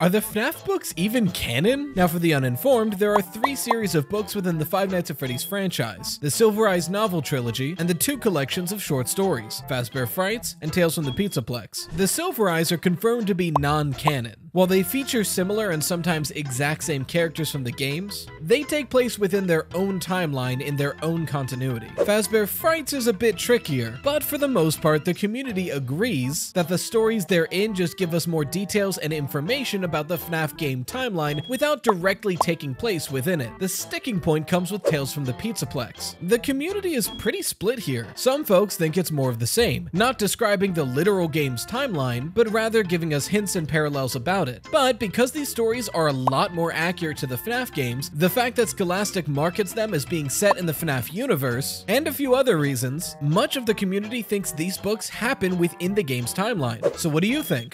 Are the FNAF books even canon? Now for the uninformed, there are three series of books within the Five Nights at Freddy's franchise, the Silver Eyes novel trilogy, and the two collections of short stories, Fazbear Frights and Tales from the Pizzaplex. The Silver Eyes are confirmed to be non-canon. While they feature similar and sometimes exact same characters from the games, they take place within their own timeline in their own continuity. Fazbear Frights is a bit trickier, but for the most part, the community agrees that the stories they're in just give us more details and information about the FNAF game timeline without directly taking place within it. The sticking point comes with Tales from the Pizzaplex. The community is pretty split here. Some folks think it's more of the same, not describing the literal game's timeline, but rather giving us hints and parallels about it. But because these stories are a lot more accurate to the FNAF games, the fact that Scholastic markets them as being set in the FNAF universe, and a few other reasons, much of the community thinks these books happen within the game's timeline. So what do you think?